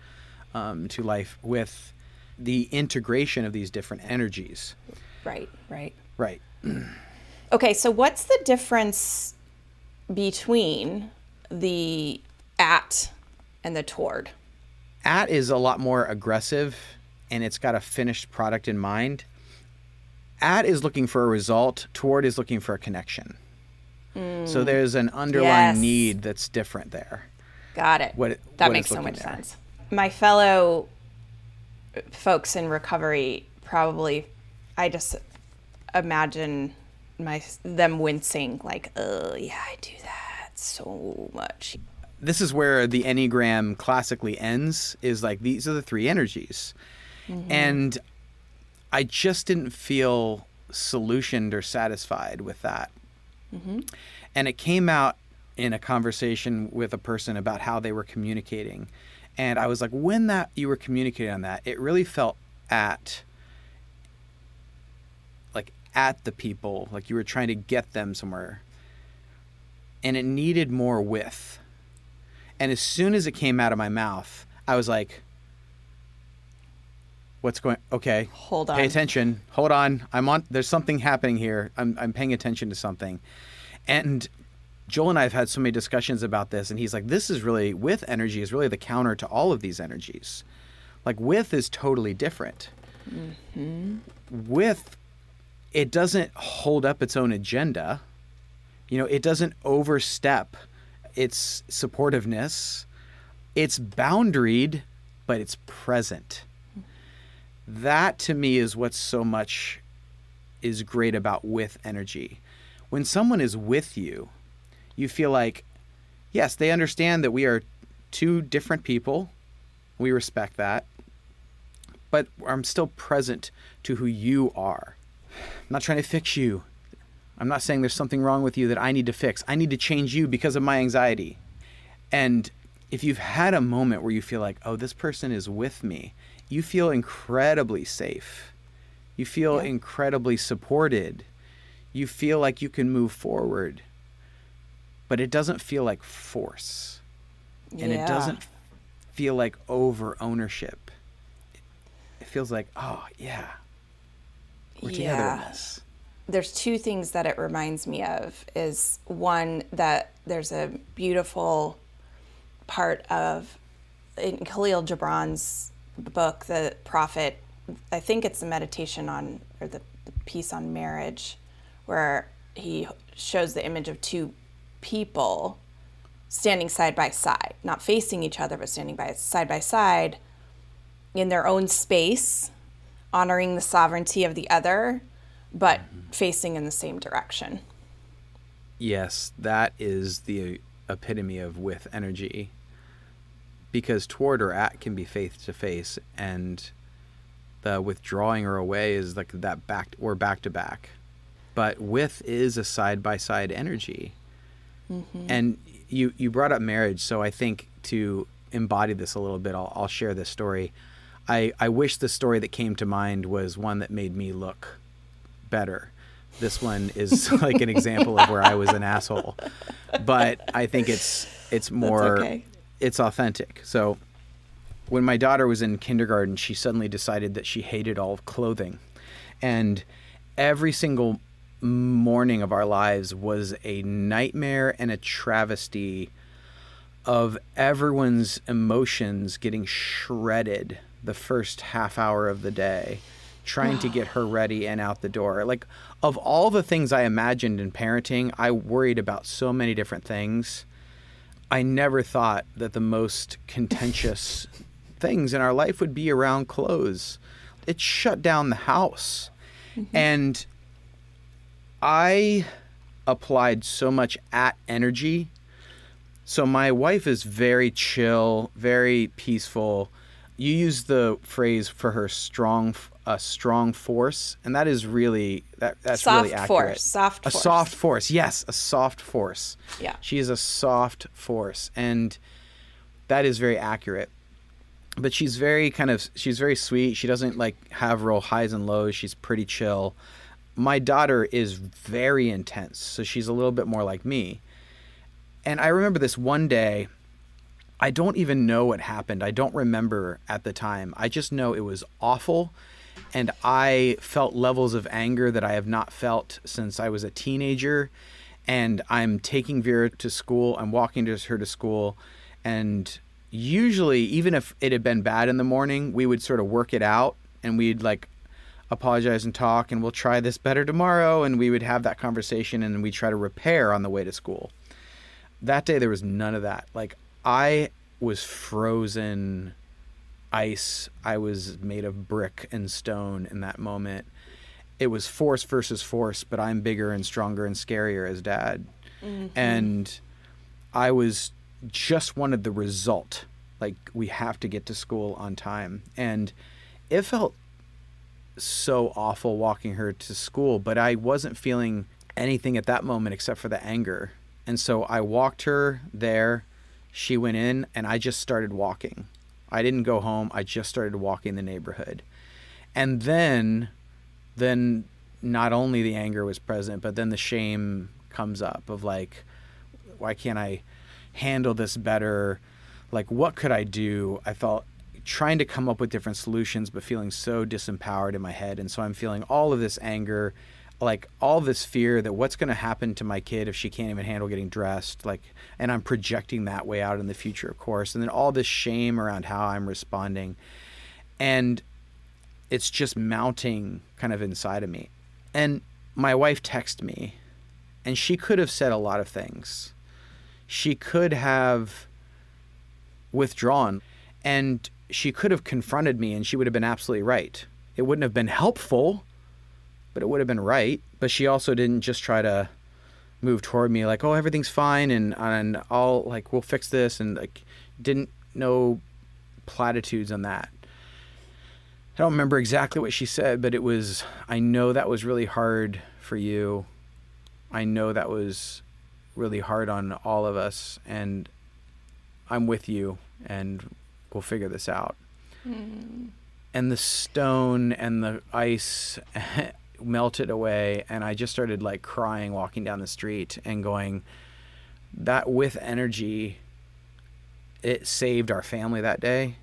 um, to life with the integration of these different energies? Right, right. Right. Okay, so what's the difference between the at and the toward? at is a lot more aggressive and it's got a finished product in mind. At is looking for a result, toward is looking for a connection. So mm. there's an underlying Yes. need that's different there. Got it. What it- that what makes so much there. sense. My fellow uh, folks in recovery probably, I just imagine my them wincing like, oh yeah, I do that so much. This is where the Enneagram classically ends is like these are the three energies. Mm-hmm. And I just didn't feel solutioned or satisfied with that. Mm-hmm. And it came out in a conversation with a person about how they were communicating. And I was like, when that you were communicating on that, it really felt at like at the people, like you were trying to get them somewhere. And it needed more with. And as soon as it came out of my mouth, I was like, what's going okay. Hold on. pay attention. Hold on. I'm on there's something happening here. I'm, I'm paying attention to something. And joel and i have had so many discussions about this and he's like this is really with energy is really the counter to all of these energies. Like with is totally different. Mm-hmm. With it doesn't hold up its own agenda. You know it doesn't overstep its supportiveness. It's boundaried but it's present that to me is what's so much is great about with energy. When someone is with you, you feel like, yes, they understand that we are two different people. We respect that. But I'm still present to who you are. I'm not trying to fix you. I'm not saying there's something wrong with you that I need to fix. I need to change you because of my anxiety. And if you've had a moment where you feel like, oh, this person is with me, you feel incredibly safe. You feel Yeah. incredibly supported. you feel like you can move forward, but it doesn't feel like force. And Yeah. it doesn't feel like over ownership. It feels like, oh, yeah, we're together in Yeah. this. there's two things that it reminds me of is one that there's a beautiful part of in Kahlil Gibran's book the prophet I think it's a meditation on or the, the piece on marriage where he shows the image of two people standing side by side not facing each other but standing by side by side in their own space honoring the sovereignty of the other but mm-hmm. facing in the same direction. Yes, that is the epitome of with energy. Because toward or at can be face to face, and the withdrawing or away is like that back or back to back. But with is a side by side energy. Mm-hmm. And you you brought up marriage, so I think to embody this a little bit, I'll, I'll share this story. I, I wish the story that came to mind was one that made me look better. This one is like an example of where I was an asshole, but I think it's it's more okay. It's authentic. So when my daughter was in kindergarten, she suddenly decided that she hated all of clothing, and every single morning of our lives was a nightmare and a travesty of everyone's emotions getting shredded the first half hour of the day trying to get her ready and out the door. Like of all the things i imagined in parenting i worried about so many different things i never thought that the most contentious things in our life would be around clothes. It shut down the house. Mm-hmm. And i applied so much at energy. So my wife is very chill, very peaceful. You use the phrase for her strong, a strong force, and that is really that that's Soft really accurate. force, soft a force. soft force. Yes, a soft force. Yeah. she is a soft force, and that is very accurate. But she's very kind of she's very sweet. She doesn't like have real highs and lows. She's pretty chill. My daughter is very intense, so she's a little bit more like me. And I remember this one day, I don't even know what happened. I don't remember at the time. I just know it was awful. And I felt levels of anger that I have not felt since I was a teenager. And I'm taking Vera to school. I'm walking her to school. And usually, even if it had been bad in the morning, we would sort of work it out and we'd like apologize and talk and we'll try this better tomorrow. And we would have that conversation and we try to repair on the way to school that day there was none of that like i was frozen ice. I was made of brick and stone in that moment. It was force versus force but i'm bigger and stronger and scarier as dad. Mm-hmm. And i was just wanted the result. Like we have to get to school on time. And it felt so awful walking her to school, but I wasn't feeling anything at that moment except for the anger. And so I walked her there. She went in, and I just started walking. I didn't go home. I just started walking the neighborhood. And then, then not only the anger was present, but then the shame comes up of like, why can't I handle this better? Like, what could I do? I felt trying to come up with different solutions, but feeling so disempowered in my head. And so I'm feeling all of this anger, like all this fear that what's going to happen to my kid if she can't even handle getting dressed. Like, and I'm projecting that way out in the future, of course. And then all this shame around how I'm responding. And it's just mounting kind of inside of me. And my wife texted me, and she could have said a lot of things. She could have withdrawn, and she could have confronted me, and she would have been absolutely right. It wouldn't have been helpful, but it would have been right. But she also didn't just try to move toward me like, "Oh, everything's fine," and and I'll like we'll fix this, and like didn't know platitudes on that. I don't remember exactly what she said, but it was, I know that was really hard for you. I know that was really hard on all of us, and I'm with you, and we'll figure this out. Hmm. And the stone and the ice melted away and I just started like crying walking down the street and going that with energy it saved our family that day.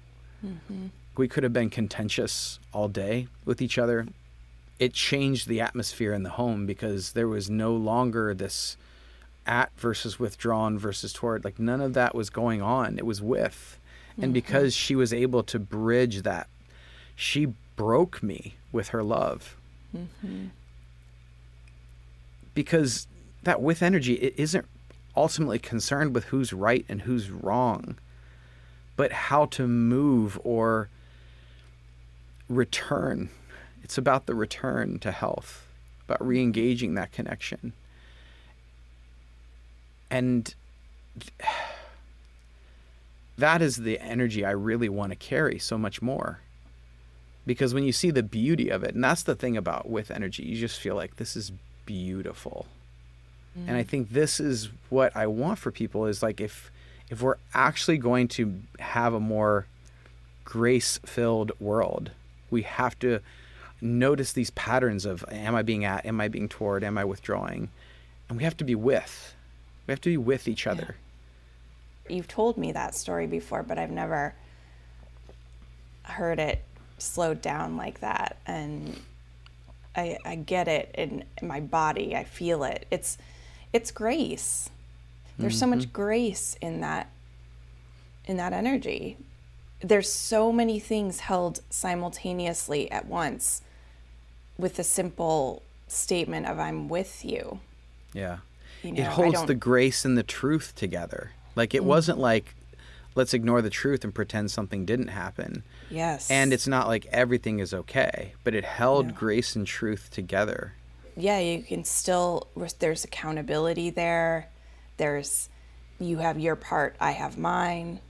Mm-hmm. We could have been contentious all day with each other. It changed the atmosphere in the home because there was no longer this at versus withdrawn versus toward. Like none of that was going on. It was with. And mm-hmm. because she was able to bridge that, she broke me with her love. Mm-hmm. Because that with energy, it isn't ultimately concerned with who's right and who's wrong, but how to move or return. It's about the return to health, about re engaging that connection. And that is the energy I really want to carry so much more. Because when you see the beauty of it, and that's the thing about with energy, you just feel like this is beautiful. Mm. And I mm. think this is what I want for people is like if if we're actually going to have a more grace-filled world, we have to notice these patterns of am I being at, am I being toward, am I withdrawing? And we have to be with. We have to be with each other. You've told me that story before, but I've never heard it slowed down like that. And I, I get it in, in my body. I feel it. It's it's grace. There's mm-hmm. so much mm-hmm. grace in that in that energy. There's so many things held simultaneously at once with the simple statement of I'm with you. Yeah. You know, it holds the grace and the truth together. Like it mm wasn't like let's ignore the truth and pretend something didn't happen. Yes. And it's not like everything is okay, but it held no. grace and truth together. Yeah, you can still there's accountability there. There's you have your part, I have mine.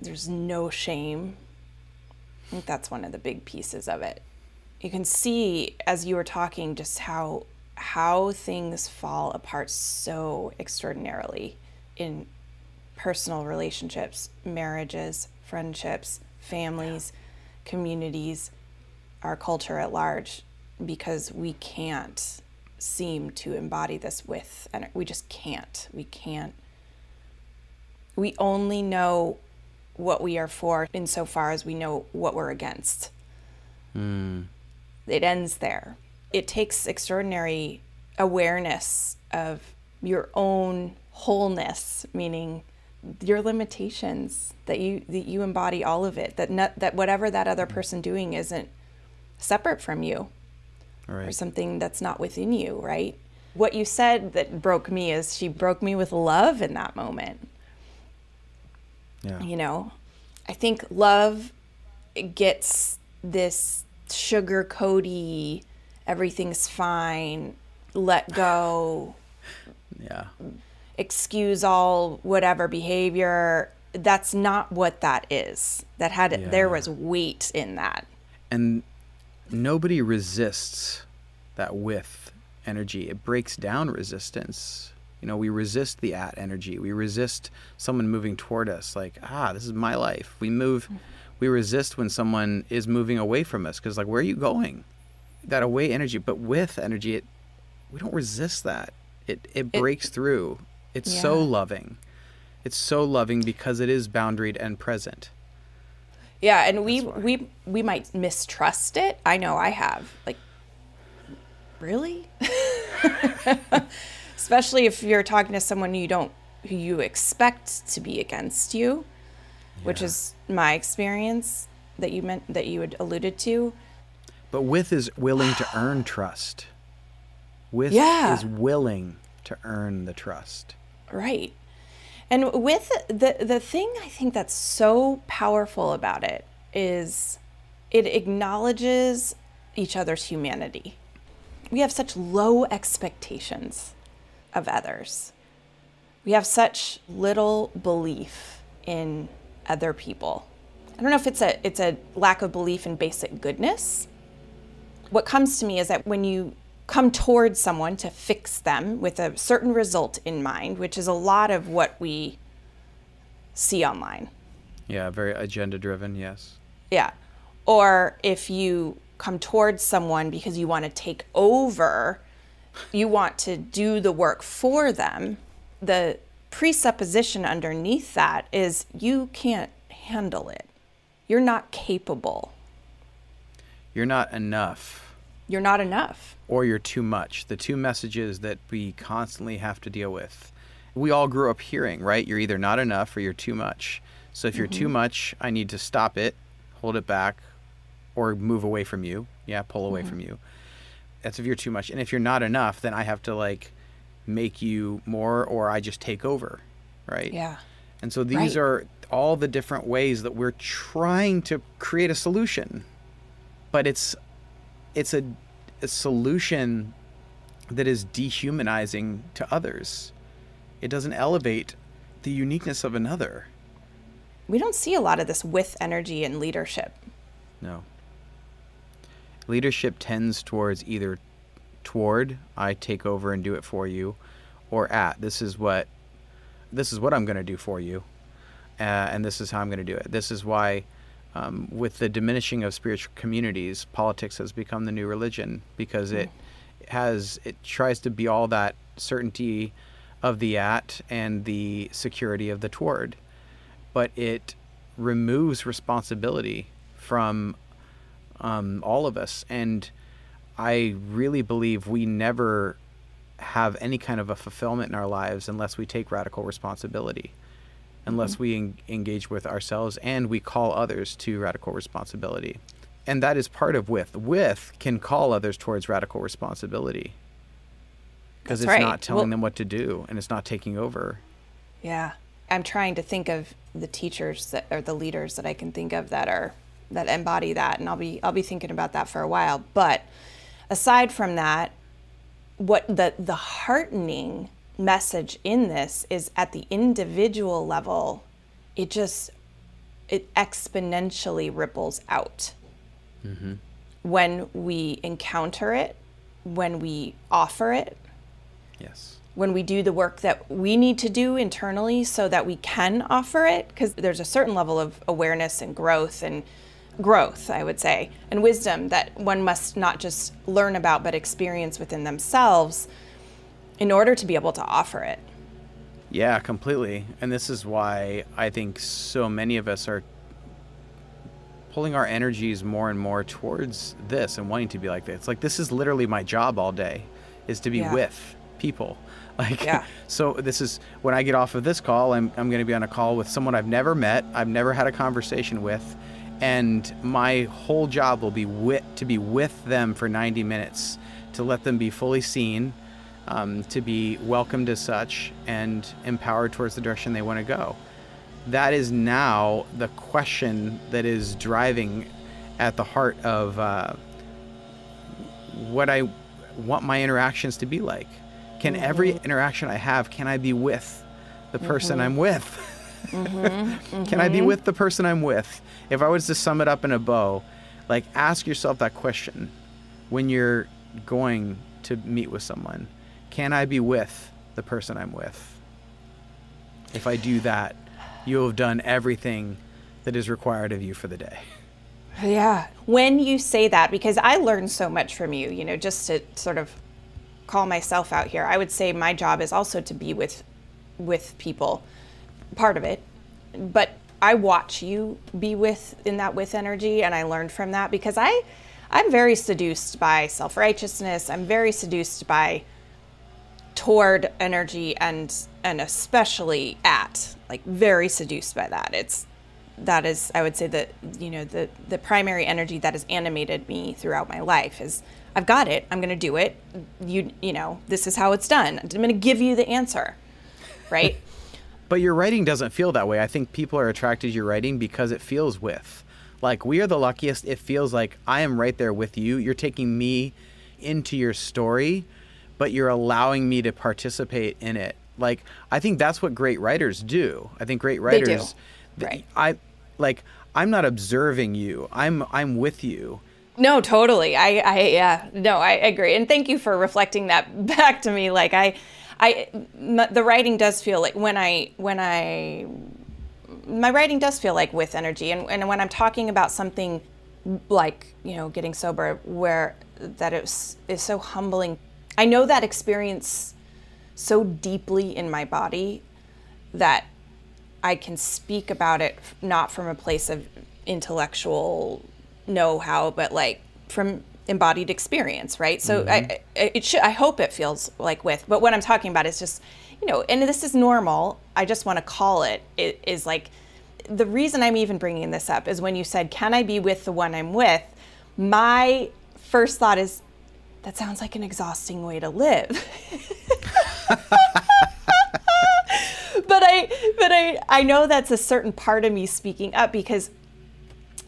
There's no shame. I think that's one of the big pieces of it. You can see as you were talking just how how things fall apart so extraordinarily in personal relationships, marriages, friendships, families, yeah. communities, our culture at large, because we can't seem to embody this with, and we just can't. We can't. We only know what we are for insofar as we know what we're against. Mm. It ends there it takes extraordinary awareness of your own wholeness, meaning your limitations that you that you embody all of it that not, that whatever that other mm-hmm. person doing isn't separate from you right. or something that's not within you right what you said that broke me is she broke me with love in that moment yeah. you know i think love gets this sugar coaty everything's fine, let go. yeah. Excuse all whatever behavior. That's not what that is. That had yeah. there was weight in that. And nobody resists that with energy. It breaks down resistance. You know, we resist the at energy. We resist someone moving toward us like, ah, this is my life. We move we resist when someone is moving away from us because like where are you going that away energy, but with energy, it we don't resist that. It it breaks it, through. It's yeah. so loving. It's so loving because it is boundaried and present. Yeah, and we we we might mistrust it. I know I have. Like really? Especially if you're talking to someone you don't who you expect to be against you, yeah. which is my experience that you meant that you had alluded to. But with is willing to earn trust. With yeah. is willing to earn the trust. Right. And with the the thing I think that's so powerful about it is it acknowledges each other's humanity. We have such low expectations of others. We have such little belief in other people. I don't know if it's a it's a lack of belief in basic goodness what comes to me is that when you come towards someone to fix them with a certain result in mind, which is a lot of what we see online. Yeah, very agenda driven, yes. Yeah. Or if you come towards someone because you want to take over, you want to do the work for them. The presupposition underneath that is you can't handle it. You're not capable. You're not enough. You're not enough. Or you're too much. The two messages that we constantly have to deal with. We all grew up hearing, right? You're either not enough or you're too much. So if you're mm-hmm. too much, I need to stop it, hold it back, or move away from you. Yeah, pull away mm-hmm. from you. That's if you're too much. And if you're not enough, then I have to like make you more or I just take over, right? Yeah. And so these right. are all the different ways that we're trying to create a solution. But it's it's a, a solution that is dehumanizing to others. It doesn't elevate the uniqueness of another. We don't see a lot of this with energy and leadership. No leadership tends towards either toward I take over and do it for you, or at this is what this is what I'm going to do for you, uh, and this is how I'm going to do it. This is why. Um, with the diminishing of spiritual communities, politics has become the new religion because it has it tries to be all that certainty of the at and the security of the toward, but it removes responsibility from um, all of us. And I really believe we never have any kind of a fulfillment in our lives unless we take radical responsibility, unless mm-hmm. we en- engage with ourselves and we call others to radical responsibility. And that is part of with. With can call others towards radical responsibility because it's right. not telling well, them what to do and it's not taking over. Yeah. I'm trying to think of the teachers that or the leaders that I can think of that are that embody that and I'll be I'll be thinking about that for a while. But aside from that, what the the heartening message in this is at the individual level, it just it exponentially ripples out. Mm-hmm. When we encounter it, when we offer it. Yes when we do the work that we need to do internally so that we can offer it because there's a certain level of awareness and growth and growth, I would say, and wisdom that one must not just learn about but experience within themselves in order to be able to offer it. Yeah, completely. And this is why I think so many of us are pulling our energies more and more towards this and wanting to be like this. Like this is literally my job all day is to be yeah. with people. Like yeah. so this is when I get off of this call, I'm I'm going to be on a call with someone I've never met, I've never had a conversation with, and my whole job will be with, to be with them for 90 minutes to let them be fully seen um, to be welcomed as such and empowered towards the direction they want to go that is now the question that is driving at the heart of uh, what i want my interactions to be like can mm-hmm. every interaction i have can i be with the person mm-hmm. i'm with Mm-hmm, Can I be mm-hmm. with the person I'm with? If I was to sum it up in a bow, like ask yourself that question when you're going to meet with someone. Can I be with the person I'm with? If I do that, you'll have done everything that is required of you for the day. Yeah. When you say that, because I learned so much from you, you know, just to sort of call myself out here, I would say my job is also to be with with people part of it. But I watch you be with in that with energy and I learned from that because I I'm very seduced by self-righteousness. I'm very seduced by toward energy and and especially at like very seduced by that. It's that is I would say that you know the the primary energy that has animated me throughout my life is I've got it. I'm going to do it. You you know, this is how it's done. I'm going to give you the answer. Right? But your writing doesn't feel that way. I think people are attracted to your writing because it feels with. Like we are the luckiest. It feels like I am right there with you. You're taking me into your story, but you're allowing me to participate in it. Like I think that's what great writers do. I think great writers they do. Right. I like I'm not observing you. I'm I'm with you. No, totally. I I yeah. No, I agree. And thank you for reflecting that back to me. Like I I the writing does feel like when I when I my writing does feel like with energy and, and when I'm talking about something like you know getting sober where that was, is so humbling i know that experience so deeply in my body that i can speak about it not from a place of intellectual know-how but like from embodied experience right? So mm-hmm. I, it should i hope it feels like with but what i'm talking about is just you know and this is normal. I just want to call it, it is like the reason I'm even bringing this up is when you said, Can I be with the one I'm with? My first thought is, That sounds like an exhausting way to live. but I but I I know that's a certain part of me speaking up because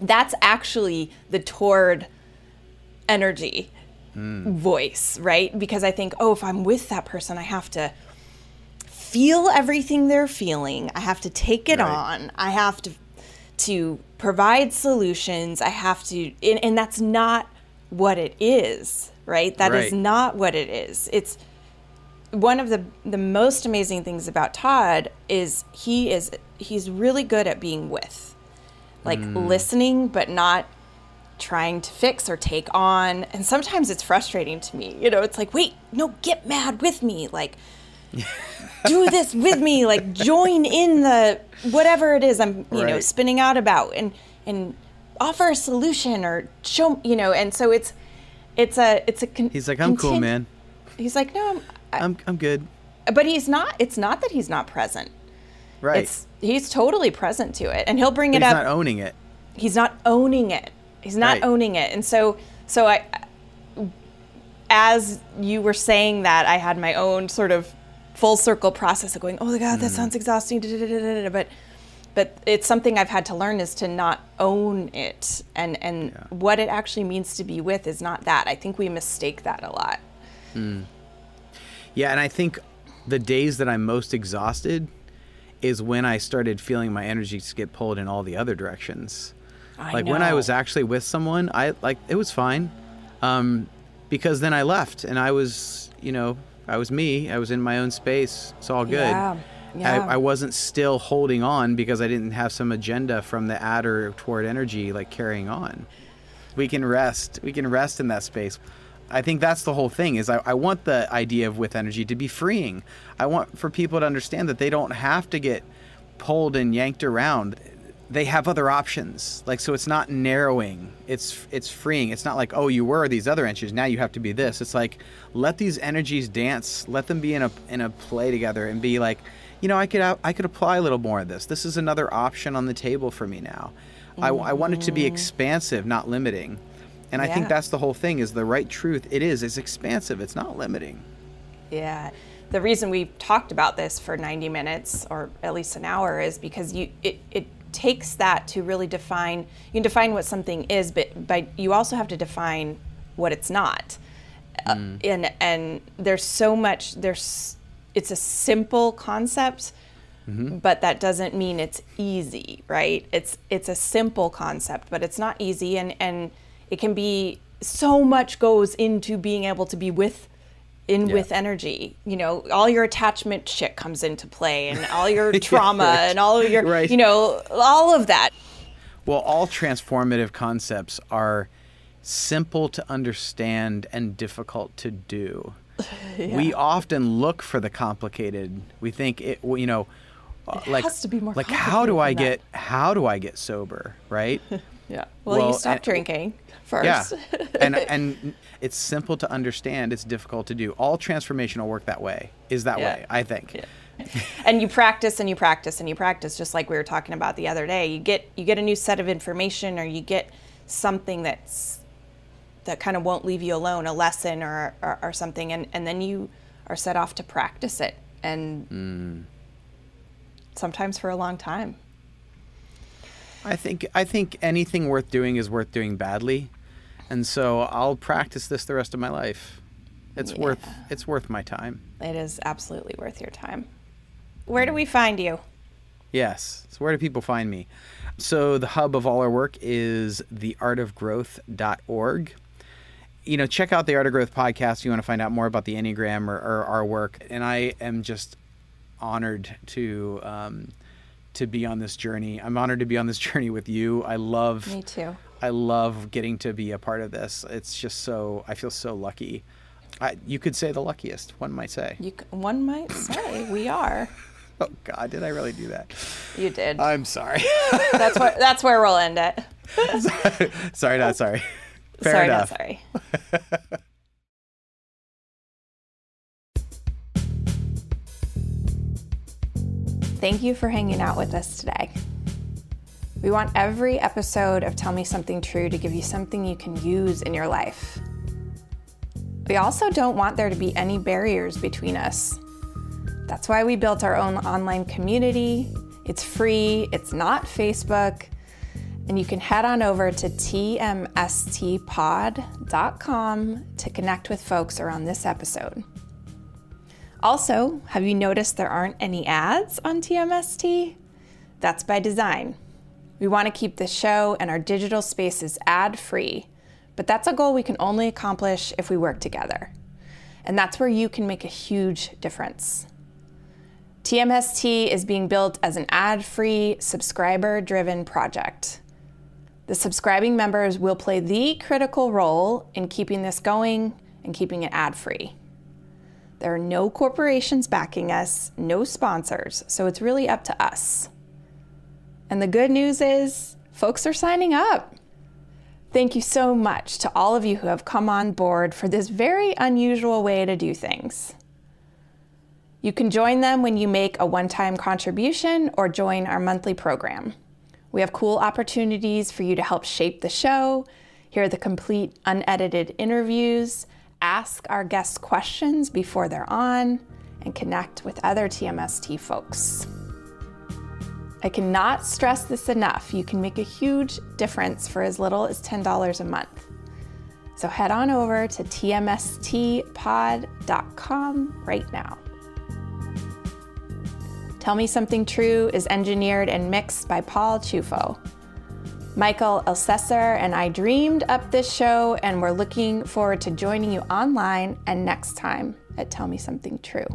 that's actually the toward energy mm. voice, right? Because I think, oh, if I'm with that person, I have to feel everything they're feeling. I have to take it right. on. I have to to provide solutions. I have to and, and that's not what it is, right? That right. is not what it is. It's one of the the most amazing things about Todd is he is he's really good at being with. Like mm. listening but not trying to fix or take on. And sometimes it's frustrating to me. You know, it's like, "Wait, no, get mad with me." Like do this with me like join in the whatever it is i'm you right. know spinning out about and and offer a solution or show you know and so it's it's a it's a con- he's like i'm cool man. He's like no I'm, I, I'm i'm good. But he's not it's not that he's not present. Right. It's he's totally present to it and he'll bring it he's up he's not owning it. He's not owning it. He's not right. owning it. And so so i as you were saying that i had my own sort of full circle process of going, oh my god, that mm. sounds exhausting. But but it's something I've had to learn is to not own it, and and yeah. what it actually means to be with is not that. I think we mistake that a lot. Mm. Yeah, and I think the days that I'm most exhausted is when I started feeling my energy get pulled in all the other directions. I like know. when I was actually with someone, I like it was fine, um, because then I left and I was, you know, I was me. I was in my own space. It's all good. Yeah. Yeah. I, I, wasn't still holding on because I didn't have some agenda from the adder toward energy like carrying on. We can rest. We can rest in that space. I think that's the whole thing is I, I want the idea of with energy to be freeing. I want for people to understand that they don't have to get pulled and yanked around they have other options. Like so it's not narrowing. It's it's freeing. It's not like, "Oh, you were these other energies, now you have to be this." It's like let these energies dance. Let them be in a in a play together and be like, "You know, I could I could apply a little more of this. This is another option on the table for me now." Mm-hmm. I, I want it to be mm-hmm. expansive, not limiting. And yeah. I think that's the whole thing is the right truth. It is. It's expansive. It's not limiting. Yeah the reason we talked about this for 90 minutes or at least an hour is because you it, it takes that to really define you can define what something is but but you also have to define what it's not mm. uh, and and there's so much there's it's a simple concept mm-hmm. but that doesn't mean it's easy right it's it's a simple concept but it's not easy and and it can be so much goes into being able to be with in yeah. with energy you know all your attachment shit comes into play and all your trauma yeah, right. and all of your right. you know all of that well all transformative concepts are simple to understand and difficult to do yeah. we often look for the complicated we think it you know uh, it like like how do i get how do i get sober right yeah well, well you stop and, drinking first. Yeah, and and it's simple to understand. It's difficult to do. All transformational work that way is that yeah. way. I think. Yeah. and you practice and you practice and you practice, just like we were talking about the other day. You get you get a new set of information, or you get something that's that kind of won't leave you alone, a lesson or or, or something, and and then you are set off to practice it, and mm. sometimes for a long time. I think I think anything worth doing is worth doing badly and so I'll practice this the rest of my life. It's yeah. worth it's worth my time. It is absolutely worth your time. Where do we find you? Yes. So where do people find me? So the hub of all our work is theartofgrowth.org. You know, check out the Art of Growth podcast if you want to find out more about the Enneagram or, or our work. And I am just honored to um, to be on this journey. I'm honored to be on this journey with you. I love Me too. I love getting to be a part of this. It's just so I feel so lucky. I, you could say the luckiest, one might say. You, one might say we are. Oh God, did I really do that? You did. I'm sorry. that's where that's where we'll end it. sorry, not sorry. Fair sorry, enough. not sorry. Thank you for hanging out with us today. We want every episode of Tell Me Something True to give you something you can use in your life. We also don't want there to be any barriers between us. That's why we built our own online community. It's free, it's not Facebook, and you can head on over to tmstpod.com to connect with folks around this episode. Also, have you noticed there aren't any ads on TMST? That's by design. We want to keep the show and our digital spaces ad free, but that's a goal we can only accomplish if we work together. And that's where you can make a huge difference. TMST is being built as an ad free, subscriber driven project. The subscribing members will play the critical role in keeping this going and keeping it ad free. There are no corporations backing us, no sponsors, so it's really up to us. And the good news is, folks are signing up. Thank you so much to all of you who have come on board for this very unusual way to do things. You can join them when you make a one time contribution or join our monthly program. We have cool opportunities for you to help shape the show, hear the complete unedited interviews, ask our guests questions before they're on, and connect with other TMST folks. I cannot stress this enough. You can make a huge difference for as little as $10 a month. So head on over to tmstpod.com right now. Tell Me Something True is engineered and mixed by Paul Chufo. Michael Elsesser and I dreamed up this show, and we're looking forward to joining you online and next time at Tell Me Something True.